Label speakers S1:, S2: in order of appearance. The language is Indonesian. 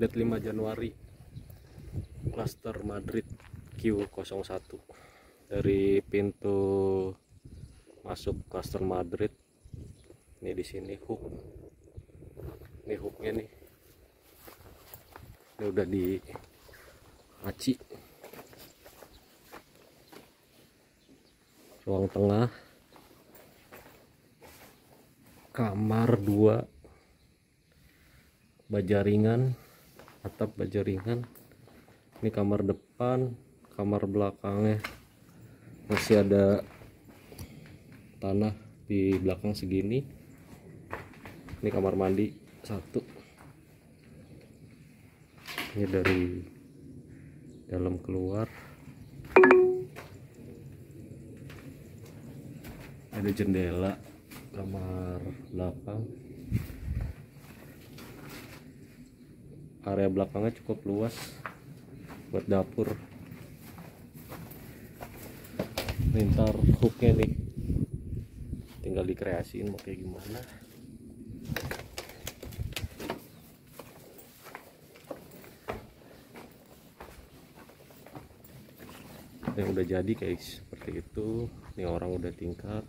S1: update 5 Januari. Cluster Madrid Q01 dari pintu masuk Cluster Madrid ini di sini hook. Ini hooknya nih. Ini udah di aci. Ruang tengah. Kamar dua. Baja ringan atap baja ringan. Ini kamar depan kamar belakangnya. Masih ada tanah di belakang segini. Ini kamar mandi satu. Ini dari dalam keluar. Ada jendela kamar belakang area belakangnya cukup luas buat dapur. Ini ntar hooknya nih. Tinggal dikreasiin mau kayak gimana. Yang udah jadi guys seperti itu. Ini orang udah tingkat